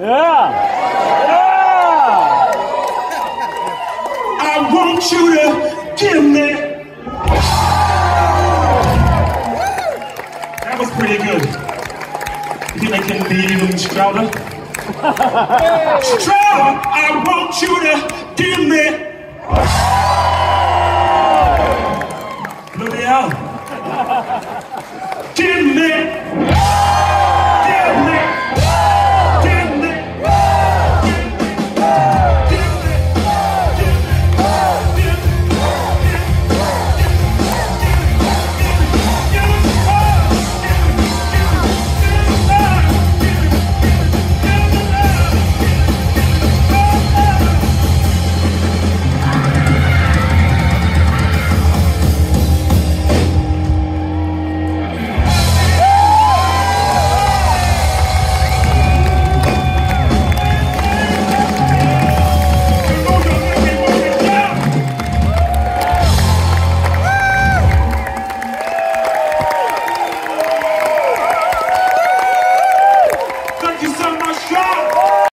Yeah. Yeah. I want you to give me. That was pretty good. You think I can be even stronger? Strong! I want you to give me. Look out. Give me.